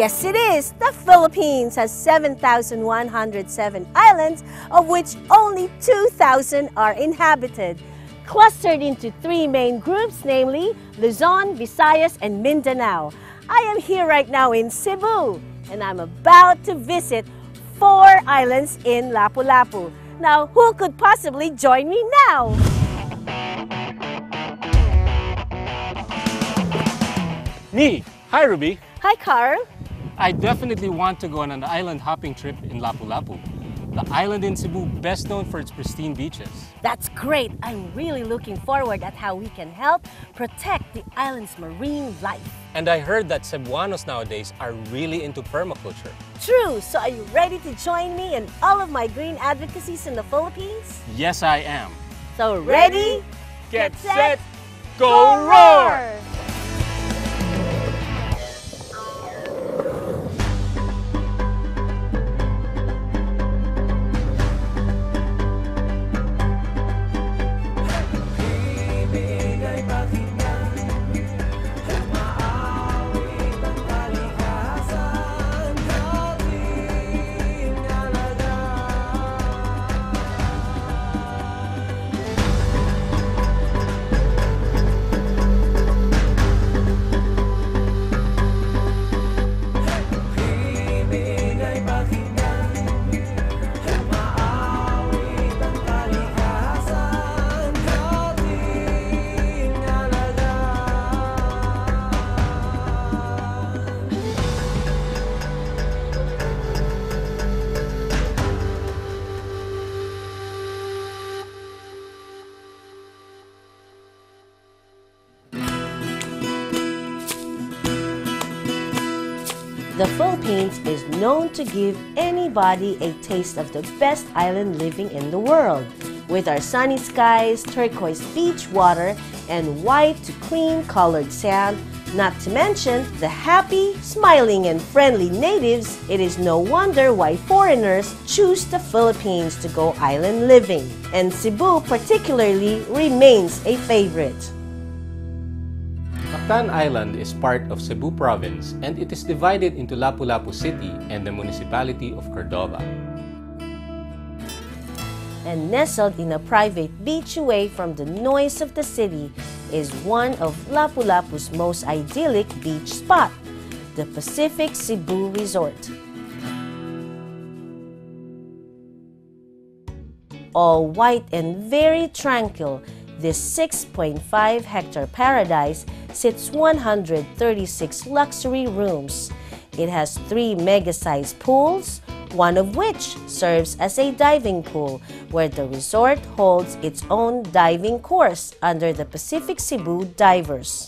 Yes, it is. The Philippines has 7,107 islands, of which only 2,000 are inhabited. Clustered into three main groups, namely Luzon, Visayas, and Mindanao. I am here right now in Cebu, and I'm about to visit four islands in Lapu-Lapu. Now, who could possibly join me now? Me! Hi, Rubi! Hi, Carl. I definitely want to go on an island hopping trip in Lapu-Lapu. The island in Cebu best known for its pristine beaches. That's great. I'm really looking forward at how we can help protect the island's marine life. And I heard that Cebuanos nowadays are really into permaculture. True. So are you ready to join me in all of my green advocacies in the Philippines? Yes, I am. So ready? Get set, go roar! The Philippines is known to give anybody a taste of the best island living in the world. With our sunny skies, turquoise beach water, and white to clean colored sand, not to mention the happy, smiling, and friendly natives, it is no wonder why foreigners choose the Philippines to go island living. And Cebu, particularly, remains a favorite. Mactan Island is part of Cebu Province and it is divided into Lapu-Lapu City and the municipality of Cordova. and nestled in a private beach away from the noise of the city is one of Lapu-Lapu's most idyllic beach spot, the Pacific Cebu Resort. All white and very tranquil, this 6.5 hectare paradise sits 136 luxury rooms. It has three mega-sized pools, one of which serves as a diving pool, where the resort holds its own diving course under the Pacific Cebu Divers.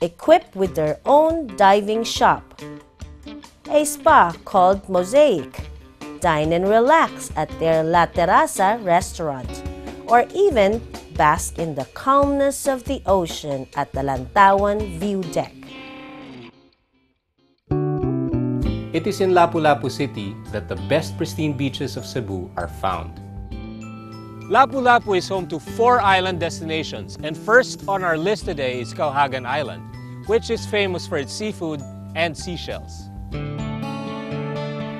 Equipped with their own diving shop, a spa called Mosaic, dine and relax at their La Terraza restaurant, or even bask in the calmness of the ocean at the Lantawan View Deck. It is in Lapu-Lapu City that the best pristine beaches of Cebu are found. Lapu-Lapu is home to four island destinations and first on our list today is Kauhagan Island, which is famous for its seafood and seashells.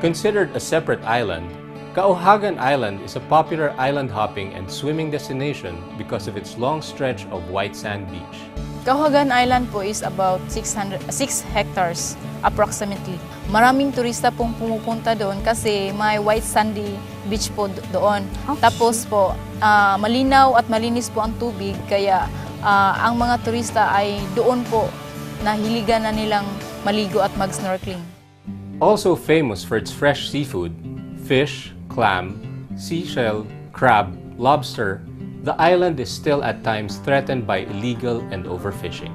Considered a separate island, Kauhagan Island is a popular island hopping and swimming destination because of its long stretch of white sand beach. Kawagan Island po is about 600, 6 hectares approximately. Maraming turista pong pumupunta doon kasi may white sandy beach po do- doon. Tapos po, ah, malinaw at malinis po ang tubig kaya ah, ang mga turista ay doon po nahiligan na nilang maligo at mag-snorkeling. Also famous for its fresh seafood, fish, clam, seashell, crab, lobster, the island is still at times threatened by illegal and overfishing.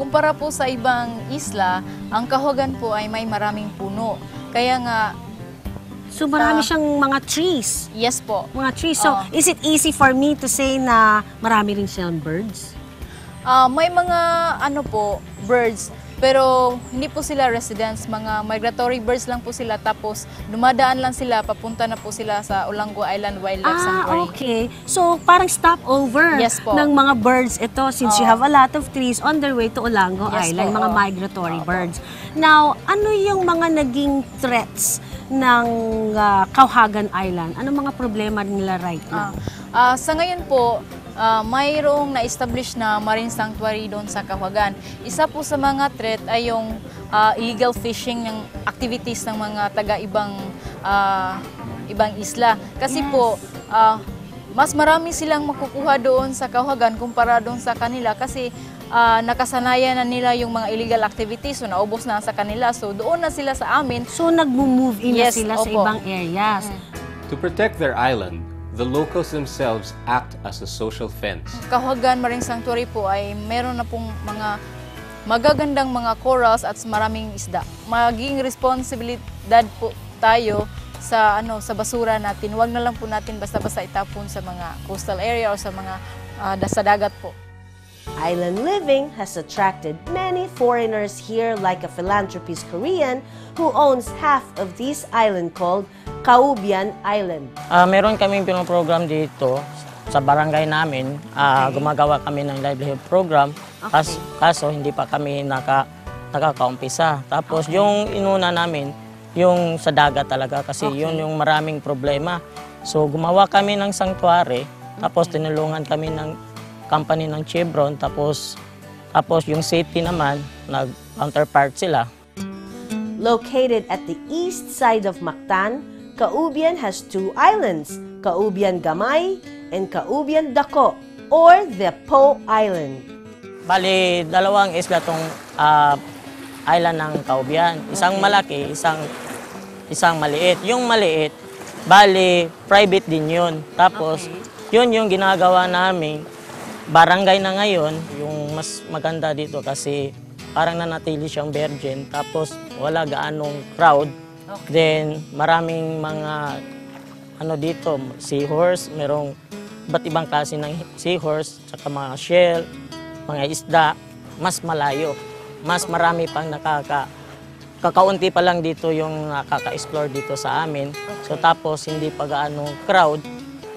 Kumpara po sa ibang isla, ang Kahogan po ay may maraming puno. Kaya nga, So marami Ah. siyang mga trees. yes po, Mga trees. So, Ah. is it easy for me to say na marami rin silang birds? Ah, may mga ano po, birds. Pero hindi po sila residents, mga migratory birds lang po sila. Tapos dumadaan lang sila, papunta na po sila sa Olango Island Wildlife Ah, Sanctuary. okay. So, parang stopover Yes po. ng mga birds ito since you Oo. have a lot of trees on their way to Olango Yes Island, po, mga oo. migratory birds. Now, ano yung mga naging threats ng ah, Kauhagan Island? Ano mga problema nila right now? Ah, ah, sa ngayon po, ah, mayroong na-establish na marine sanctuary doon sa Kawagan. Isa po sa mga threat ay yung ah, illegal fishing ng activities ng mga taga-ibang ah, ibang isla. Kasi po, ah, mas marami silang makukuha doon sa Kawagan kumpara doon sa kanila kasi ah, nakasanayan na nila yung mga illegal activities so naubos na sa kanila. So doon na sila sa amin. So, nag-move in na Yes, sila sa opo. ibang areas. To protect their island, the locals themselves act as a social fence. Kahuagan Marine Sanctuary po ay meron na pong mga magagandang mga corals at maraming isda. Maging responsibilidad po tayo sa ano sa basura natin. Huwag na lang po natin basta-basta itapon sa mga coastal area o sa mga da- sa dagat po. Island living has attracted many foreigners here like a philanthropist Korean who owns half of this island called Kaubian Island. Ah, meron kaming pinoprogram dito sa barangay namin. Ah, Gumagawa kami ng livelihood program. Kas- kaso hindi pa kami naka, nakakaumpisa. Tapos yung inuna namin, yung sa dagat talaga kasi yun yung maraming problema. So gumawa kami ng sanctuary, tapos tinulungan kami ng company ng Chevron, tapos tapos yung city naman, nag-counterpart sila. Located at the east side of Mactan, Kaubian has two islands, Kaubian Gamay and Kaubian Dako, or the Po Island. Bali, dalawang isla tong ah, island ng Kaubian. Isang malaki, isang isang maliit. Yung maliit, bali, private din yun. Tapos, yun yung ginagawa namin. Barangay na ngayon, yung mas maganda dito kasi parang nanatili siyang virgin. Tapos, wala gaanong crowd. Then, maraming mga ano dito, seahorse, merong iba't ibang klase ng seahorse, saka mga shell, mga isda, mas malayo. Mas marami pang nakaka kakaunti pa lang dito yung nakaka-explore dito sa amin. So tapos hindi pa gaano crowd.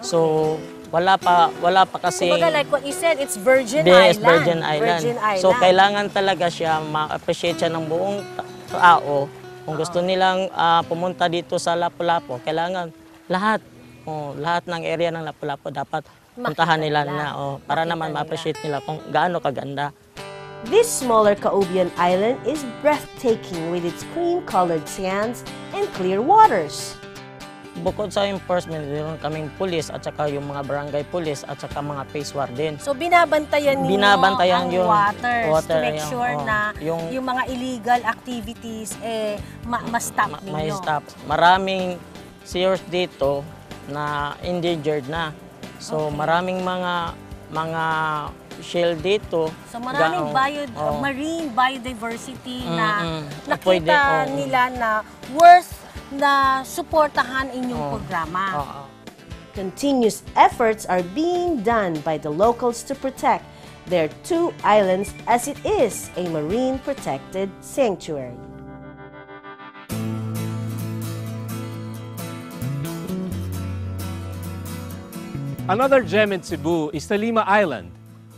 So wala pa wala pa kasi Kumbaga like what you said, it's Virgin Yes, Island. Virgin Island. Virgin Island. So kailangan talaga siya ma-appreciate siya ng buong ta- tao. Kung gusto nilang ah, pumunta dito sa Lapu-Lapu, kailangan lahat oh, lahat ng area ng Lapu-Lapu dapat puntahan nila na oh, para naman ma-appreciate nila kung gaano kaganda. This smaller Kaubian island is breathtaking with its cream-colored sands and clear waters. Bukod sa enforcement, meron kaming pulis at saka yung mga barangay pulis at saka mga face warden. So binabantayan ninyo Binabantayan ang yung waters water, to make yung- sure oh, na yung, yung- mga illegal activities eh ma- ma-stop Ma- ninyo. may stop. Maraming seahorse dito na endangered na. So maraming mga mga shell dito. So maraming Ga- bio, oh. marine biodiversity na Mm-mm. nakita Pwede, oo. nila na worth na suportahan inyong Oo. programa. Oo. Continuous efforts are being done by the locals to protect their two islands as it is a marine protected sanctuary. Another gem in Cebu is Talima Island,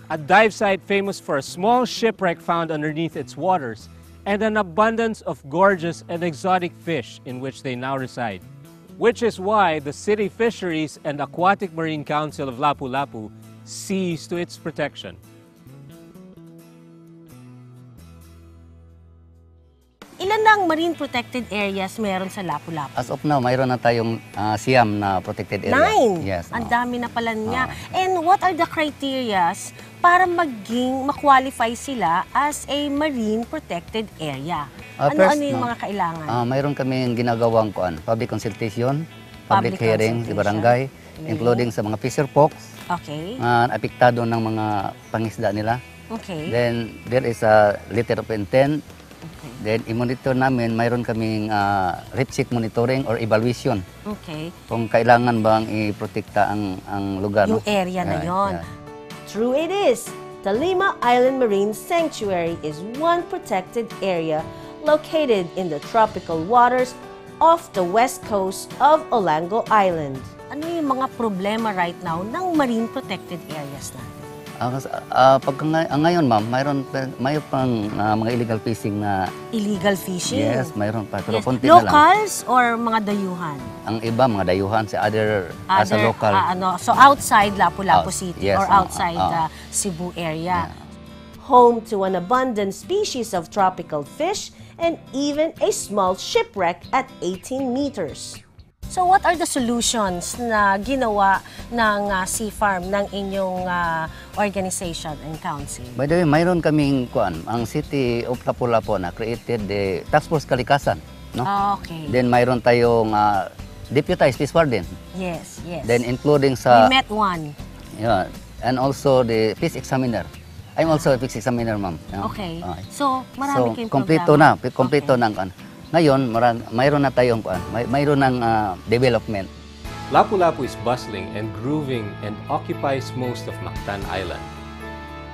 a dive site famous for a small shipwreck found underneath its waters and an abundance of gorgeous and exotic fish in which they now reside. Which is why the City Fisheries and Aquatic Marine Council of Lapu-Lapu sees to its protection. Ilan ang marine protected areas meron sa Lapu-Lapu? As of now, mayroon na tayong ah, Siam na protected area. Nine. Yes. Ang oo. dami na pala niya. And what are the criterias para maging ma-qualify sila as a marine protected area? Ah, Ano-ano first, yung no, mga kailangan? Ah, mayroon kaming ginagawang kuan, public consultation, Public public, hearing sa barangay, including sa mga fisher folks okay. na apektado ng mga pangisda nila. Okay. Then there is a letter of intent. Then i-monitor namin, mayroon kaming uh, RIPSIC monitoring or evaluation Okay. kung kailangan bang i-protekta ang ang lugar. Yung no? area na Yeah, yon. yeah. True it is. The Lima Island Marine Sanctuary is one protected area located in the tropical waters off the west coast of Olango Island. Ano yung mga problema right now ng marine protected areas natin? Ah, ah, pagka ngay- ah, ngayon, ma'am, mayroon, mayroon pang ah, mga illegal fishing na Illegal fishing? yes, mayroon pa. Pero Yes. konti na lang. Locals or mga dayuhan? Ang iba, mga dayuhan, si other, as a Other, local. ah, ano, so outside Lapu-Lapu Out- City yes, or outside ah, ah. the Cebu area. Home to an abundant species of tropical fish and even a small shipwreck at 18 meters. So what are the solutions na ginawa ng ah, Sea Farm ng inyong ah, organization and council? By the way, mayroon kaming kuan, ang City of Lapu-Lapu na created the Task Force Kalikasan, no? Okay. Then mayroon tayong ah, deputized fish warden. yes, yes. Then including We sa met one. yeah, and also the fish examiner. I'm also a fish examiner, ma'am. Yeah. Okay. Ah. So, marami so, kayong kompleto na, kompleto Okay. ng kuan. Ngayon, marang, mayroon na tayong kuan, may, mayroon ng ah, development. Lapu-Lapu is bustling and grooving and occupies most of Mactan Island.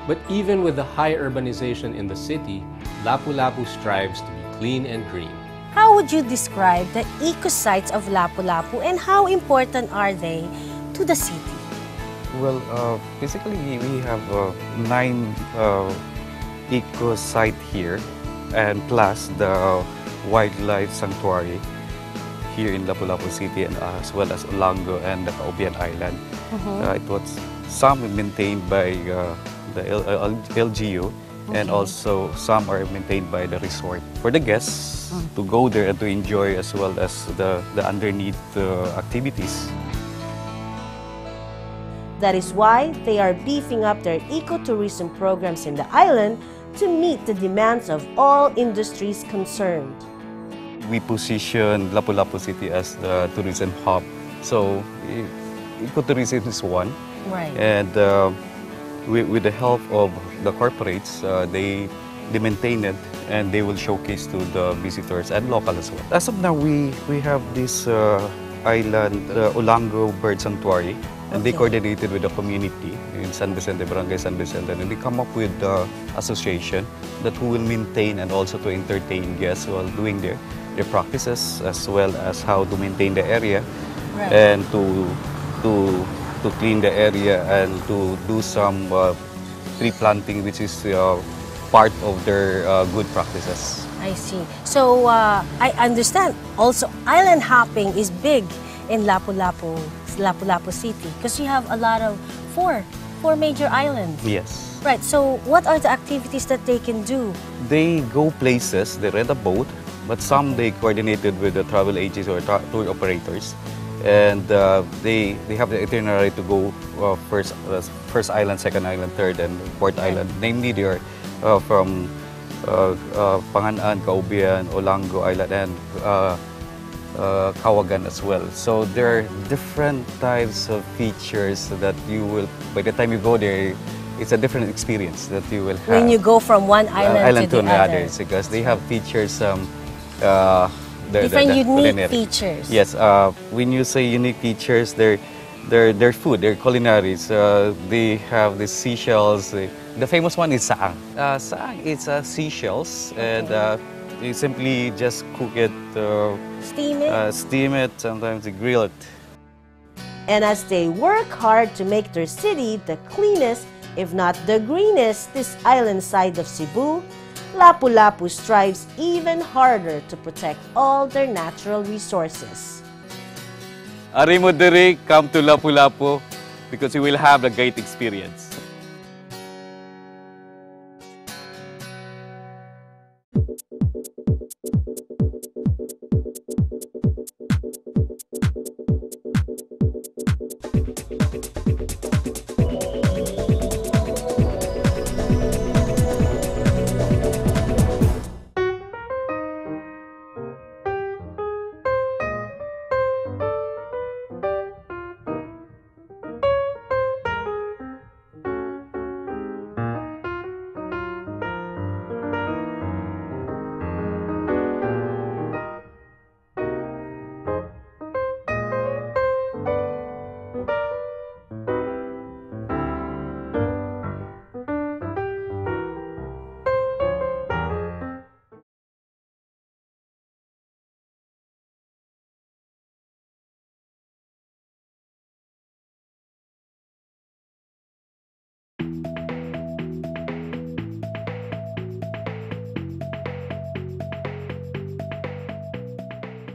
But even with the high urbanization in the city, Lapu-Lapu strives to be clean and green. How would you describe the eco-sites of Lapu-Lapu and how important are they to the city? Well, uh, basically, we have uh, nine uh, eco site here, and plus the wildlife sanctuary here in Lapu-Lapu City, and uh, as well as Olango and the Kaubian Island. Uh, it was some maintained by uh, the L- L- LGU, and also some are maintained by the resort for the guests to go there and to enjoy as well as the the underneath uh, activities. That is why they are beefing up their ecotourism programs in the island to meet the demands of all industries concerned. We position Lapu-Lapu City as the tourism hub. So, ecotourism is one, Right. and uh, with, with the help of the corporates, uh, they they maintain it and they will showcase to the visitors and local as well. As of now, we we have this uh, island, uh, Olango Bird Sanctuary, and they coordinated with the community in San Vicente, Barangay San Vicente, and they come up with the association that who will maintain and also to entertain guests while doing their their practices as well as how to maintain the area Right. and to to to clean the area and to do some uh, tree planting, which is uh, part of their uh, good practices. I see. So uh, I understand also island hopping is big in Lapu-Lapu, Lapu-Lapu City because you have a lot of four, four major islands. Yes. Right. So what are the activities that they can do? They go places, they rent a boat, but some they coordinated with the travel agents or tra- tour operators. And uh, they, they have the itinerary to go uh, first, uh, first island, second island, third, and fourth island. Namely, they are uh, from uh, uh, Panganan, Kaubian, Olango Island, and uh, uh, Kawagan as well. So there are different types of features that you will, by the time you go there, it's a different experience that you will have. When you go from one island, Uh, island, island to, to, the another other. because they have features um, uh, the, Different the, the unique culinary. features. Yes, uh, when you say unique features, their their their food, their culinaries. Uh, they have the seashells. The, the famous one is saang. Uh, saang is uh, seashells, and uh, you simply just cook it, uh, Steam it. uh, steam it, sometimes you grill it. And as they work hard to make their city the cleanest, if not the greenest, this island side of Cebu, Lapu-Lapu strives even harder to protect all their natural resources. Arimo Dere, come to Lapu-Lapu because you will have a great experience.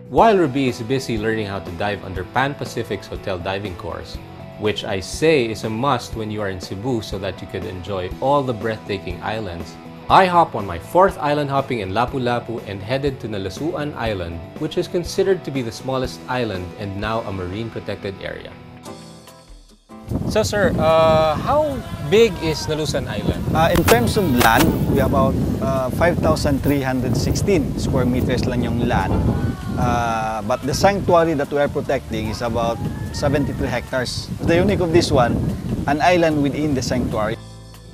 While Rubi is busy learning how to dive under Pan Pacific's hotel diving course, which I say is a must when you are in Cebu so that you could enjoy all the breathtaking islands, I hop on my fourth island hopping in Lapu-Lapu and headed to Nalusuan Island, which is considered to be the smallest island and now a marine protected area. So sir, uh, how big is Nalusuan Island? Uh, in terms of land, we have about uh, 5,316 square meters lang yung land. Uh, but the sanctuary that we are protecting is about 73 hectares. The unique of this one, an island within the sanctuary.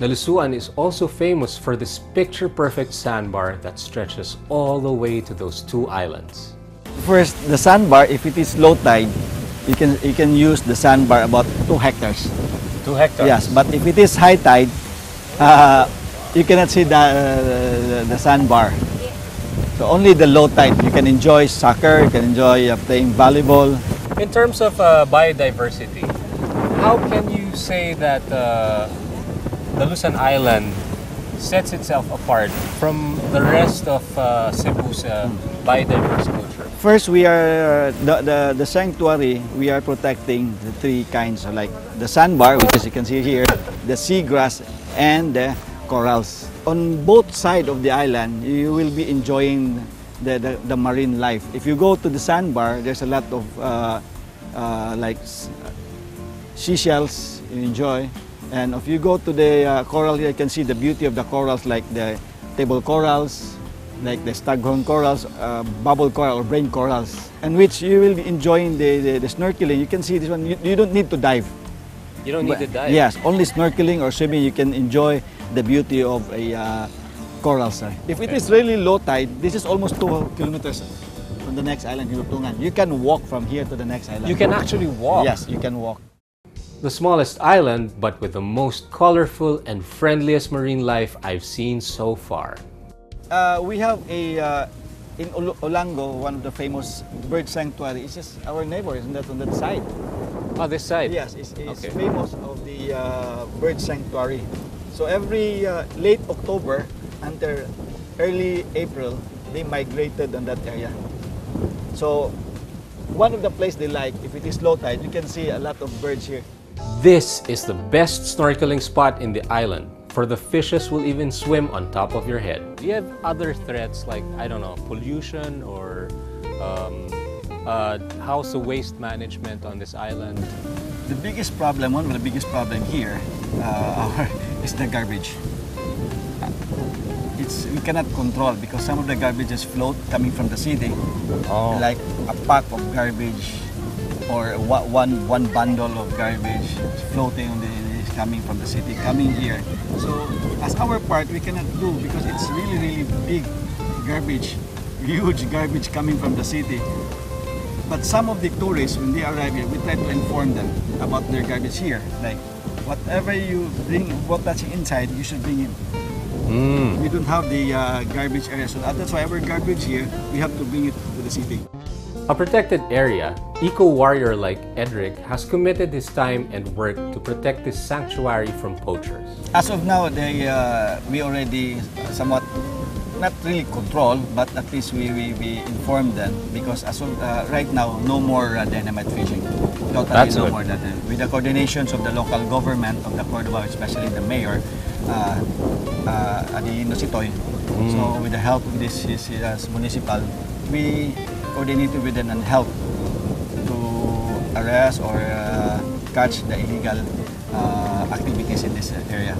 Nalusuan is also famous for this picture-perfect sandbar that stretches all the way to those two islands. First, the sandbar, if it is low tide, you can you can use the sandbar about 2 hectares. Two hectares? Yes, but if it is high tide, uh, you cannot see the, uh, the sandbar. So only the low tide. You can enjoy soccer, you can enjoy uh, playing volleyball. In terms of uh, biodiversity, how can you say that uh, Nalusuan Island sets itself apart from the rest of uh, Cebu's uh, biodiverse culture? First, we are the, the the sanctuary. We are protecting the three kinds, like the sandbar, which as you can see here, the seagrass, and the corals. On both sides of the island, you will be enjoying the, the, the marine life. If you go to the sandbar, there's a lot of uh, uh, like seashells you enjoy. And if you go to the uh, coral you can see the beauty of the corals like the table corals, like the staghorn corals, uh, bubble coral or brain corals, and which you will be enjoying the, the, the snorkeling. You can see this one, you, you don't need to dive. You don't need to dive. Yes, only snorkeling or swimming, you can enjoy the beauty of a uh, coral. Sir. If it is really low tide, this is almost two kilometers from the next island, Hilutungan. You can walk from here to the next island. You can actually walk. Yes, you can walk. The smallest island, but with the most colorful and friendliest marine life I've seen so far. Uh, we have a uh, in Ol- Olango, one of the famous bird sanctuary. It's just our neighbor, isn't that on that side? Oh, this side? Yes, it's, it's Okay. famous of the uh, bird sanctuary. So every uh, late October until early April, they migrated on that area. So one of the place they like, if it is low tide, you can see a lot of birds here. This is the best snorkeling spot in the island, for the fishes will even swim on top of your head. Do you have other threats like, I don't know, pollution or um, uh, how's the waste management on this island? The biggest problem, one of the biggest problem here, uh, is the garbage. Uh, It's we cannot control because some of the garbage garbages float coming from the city, Oh. like a pack of garbage or one one bundle of garbage floating on the is coming from the city coming here. So as our part, we cannot do because it's really really big garbage, huge garbage coming from the city. But some of the tourists, when they arrive here, we try to inform them about their garbage here. Like, whatever you bring, what touching inside, you should bring in. Mm. We don't have the uh, garbage area, so that's why our garbage here, we have to bring it to the city. A protected area, eco warrior like Edric has committed his time and work to protect this sanctuary from poachers. As of now, they, uh, we already somewhat, not really control, but at least we, we, we inform them because as of uh, right now, no more uh, dynamite fishing. Totally That's no good. more dynamite. With the coordinations of the local government of the Cordova, especially the mayor, uh, uh, Adelino Sitoy. So with the help of this his, his municipal, we coordinated with them and help to arrest or uh, catch the illegal uh, activities in this area.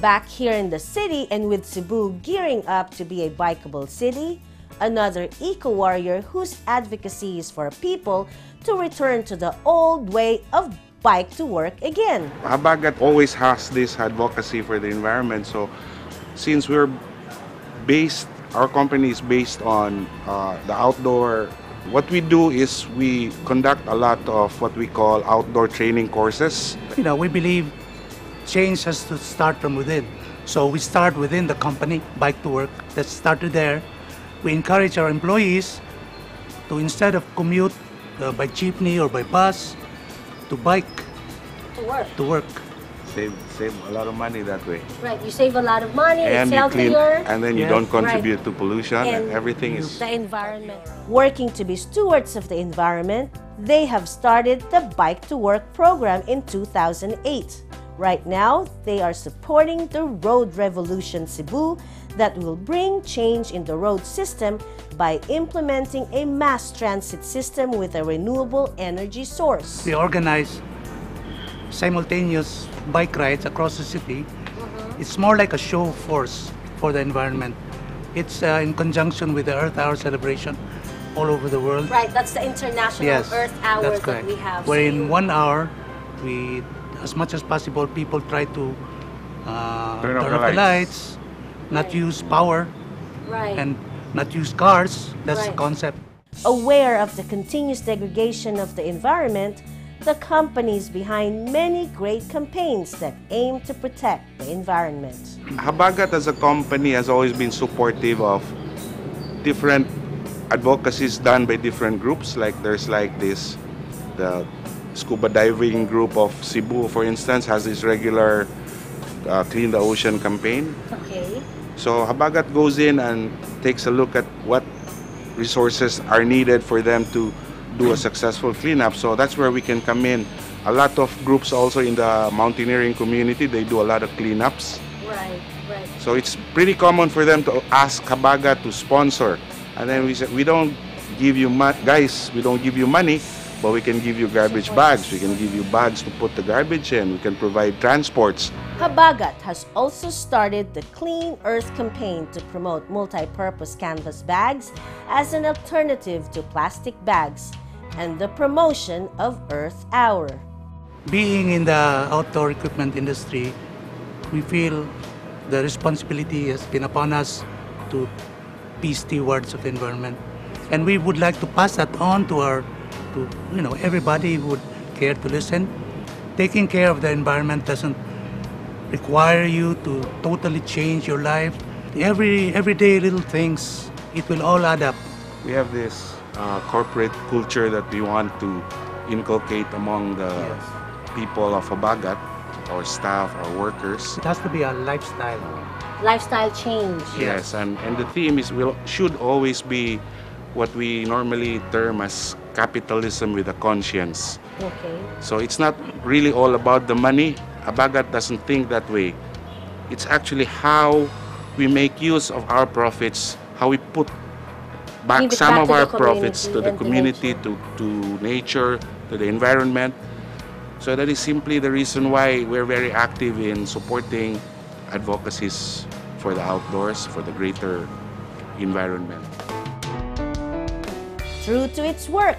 Back here in the city and with Cebu gearing up to be a bikeable city, another eco warrior whose advocacy is for people to return to the old way of bike to work again. Habagat always has this advocacy for the environment. So, since we're based, our company is based on uh, the outdoor. What we do is we conduct a lot of what we call outdoor training courses. you know, we believe change has to start from within. So we start within the company, bike to work. that started there. We encourage our employees to instead of commute uh, by jeepney or by bus, to bike To work. to work. Save save a lot of money that way. Right, you save a lot of money, and it's you clean, and then you Yeah. don't contribute to pollution, and, And everything is. the environment. Working to be stewards of the environment, they have started the Bike to Work program in 2008. Right now, they are supporting the Road Revolution Cebu that will bring change in the road system by implementing a mass transit system with a renewable energy source. We organize simultaneous bike rides across the city. It's more like a show force for the environment. It's uh, in conjunction with the Earth Hour celebration all over the world. Right, that's the International Yes, Earth Hour that we have. Where So in one hour, we, as much as possible, people try to uh, Turn off the off the lights. lights, not use power, right. and not use cars. That's the concept. Aware of the continuous degradation of the environment, the companies behind many great campaigns that aim to protect the environment. Habagat as a company has always been supportive of different advocacies done by different groups. Like there's like this, the scuba diving group of Cebu, for instance, has this regular uh, clean the ocean campaign. Okay. So Habagat goes in and takes a look at what resources are needed for them to do a successful cleanup. So that's where we can come in. A lot of groups also in the mountaineering community, they do a lot of cleanups. Right, right. So it's pretty common for them to ask Habagat to sponsor. And then we said, we don't give you guys, we don't give you money, but we can give you garbage bags. We can give you bags to put the garbage in. We can provide transports. Habagat has also started the Clean Earth campaign to promote multi-purpose canvas bags as an alternative to plastic bags and the promotion of Earth Hour. Being in the outdoor equipment industry, we feel the responsibility has been upon us to be stewards of the environment. And we would like to pass that on to our, to, you know, everybody would care to listen. Taking care of the environment doesn't require you to totally change your life. Every everyday little things, it will all add up. We have this uh, corporate culture that we want to inculcate among the people of Habagat, our staff, our workers. It has to be a lifestyle. Lifestyle change. Yes, and, and the theme is will should always be what we normally term as capitalism with a conscience. Okay. So it's not really all about the money. Abagat doesn't think that way. It's actually how we make use of our profits, how we put back some back of our profits to the community, to, to nature, to the environment. So that is simply the reason why we're very active in supporting advocacies for the outdoors, for the greater environment. True to its work,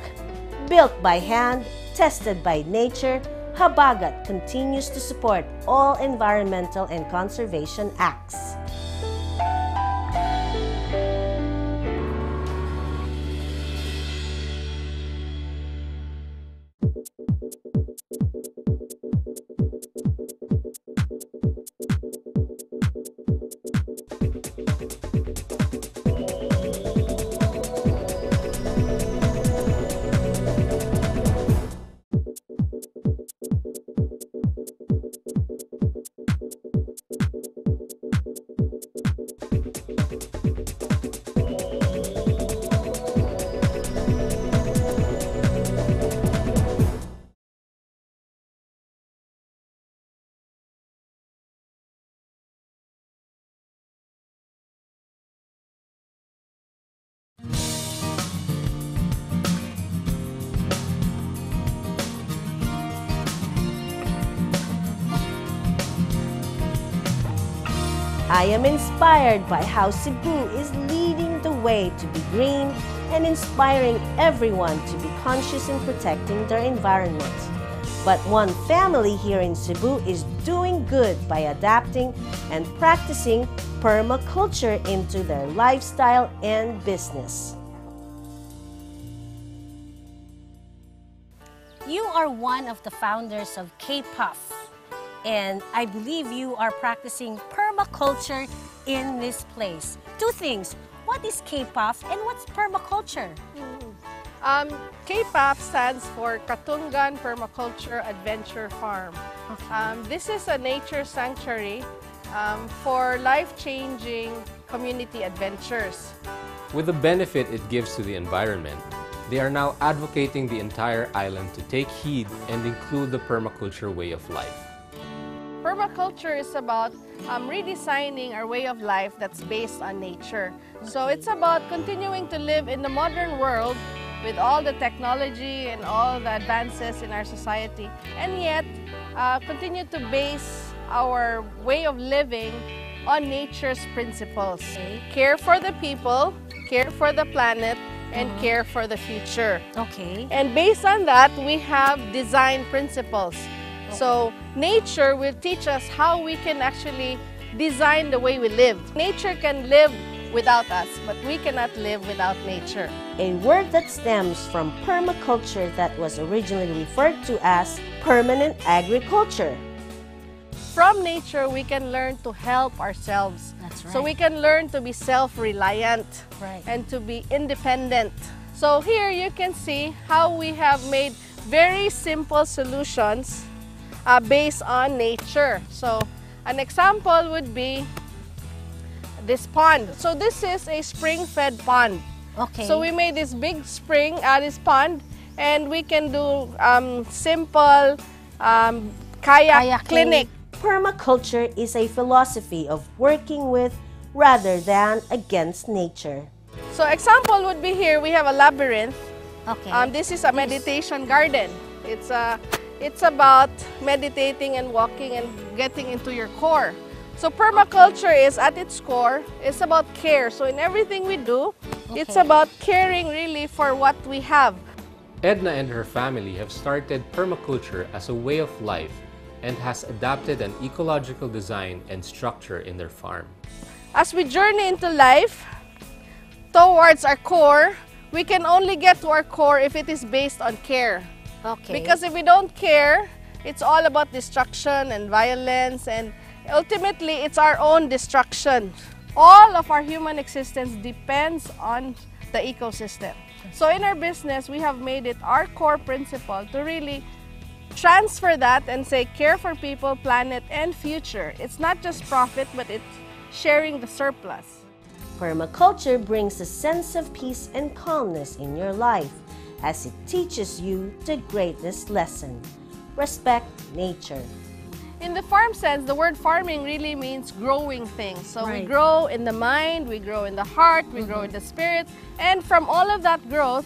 built by hand, tested by nature, Habagat continues to support all environmental and conservation acts. I am inspired by how Cebu is leading the way to be green and inspiring everyone to be conscious in protecting their environment. But one family here in Cebu is doing good by adapting and practicing permaculture into their lifestyle and business. You are one of the founders of K-Puff and I believe you are practicing permaculture in this place. Two things. What is K-Puff and what's permaculture? Um, KPAF stands for Katungan Permaculture Adventure Farm. Um, this is a nature sanctuary um, for life-changing community adventures. With the benefit it gives to the environment, they are now advocating the entire island to take heed and include the permaculture way of life. Permaculture is about um, redesigning our way of life that's based on nature. So it's about continuing to live in the modern world with all the technology and all the advances in our society, and yet uh, continue to base our way of living on nature's principles. Care for the people, care for the planet, and care for the future. Okay. And based on that, we have design principles. So nature will teach us how we can actually design the way we live. Nature can live without us, but we cannot live without nature. A word that stems from permaculture that was originally referred to as permanent agriculture. From nature, we can learn to help ourselves. That's right. So we can learn to be self-reliant Right. and to be independent. So here you can see how we have made very simple solutions uh, based on nature. So an example would be this pond. So this is a spring-fed pond. Okay. So we made this big spring at this pond and we can do um, simple um, kayak Kayaking. clinic. Permaculture is a philosophy of working with rather than against nature. So example would be here, we have a labyrinth. Okay. Um, this is a meditation garden. It's, a, it's about meditating and walking and getting into your core. So permaculture is at its core, it's about care. So in everything we do, it's about caring really for what we have. Edna and her family have started permaculture as a way of life and has adapted an ecological design and structure in their farm. As we journey into life towards our core, we can only get to our core if it is based on care. Okay. Because if we don't care, it's all about destruction and violence, and ultimately, it's our own destruction. All of our human existence depends on the ecosystem. So, in our business, we have made it our core principle to really transfer that and say care for people, planet, and future. It's not just profit, but it's sharing the surplus. Permaculture brings a sense of peace and calmness in your life as it teaches you the greatest lesson respect nature. In the farm sense, the word farming really means growing things. So we grow in the mind, we grow in the heart, we grow in the spirit, and from all of that growth,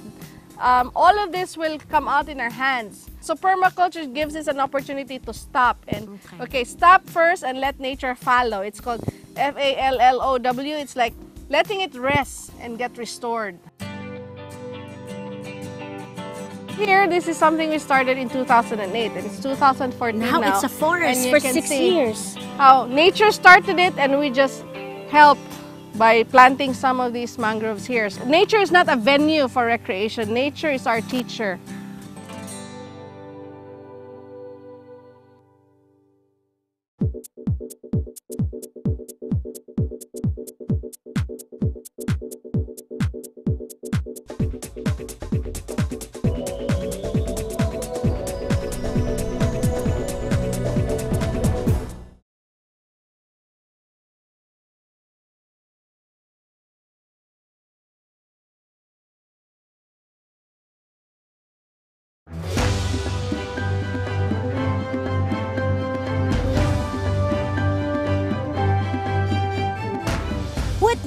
um, all of this will come out in our hands. So permaculture gives us an opportunity to stop and okay, stop first and let nature follow. It's called F A L L O W. It's like letting it rest and get restored. Here, this is something we started in 2008, and it's 2014 Now now. it's a forest for six years. How nature started it, and we just helped by planting some of these mangroves here. So nature is not a venue for recreation. Nature is our teacher.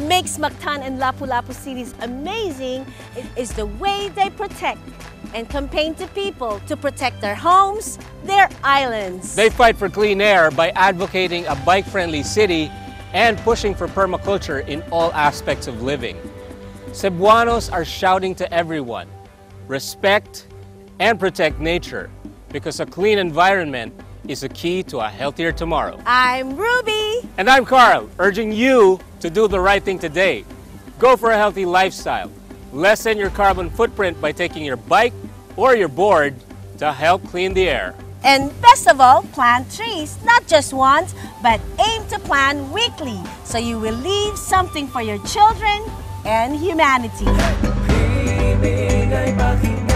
Makes Mactan and Lapu-Lapu cities amazing is the way they protect and campaign to people to protect their homes, their islands. They fight for clean air by advocating a bike-friendly city and pushing for permaculture in all aspects of living. Cebuanos are shouting to everyone, respect and protect nature because a clean environment is a key to a healthier tomorrow. I'm Rubi. And I'm Carl, urging you to do the right thing today. Go for a healthy lifestyle. Lessen your carbon footprint by taking your bike or your board to help clean the air. And best of all, plant trees, not just once, but aim to plant weekly so you will leave something for your children and humanity. Ibigay bakit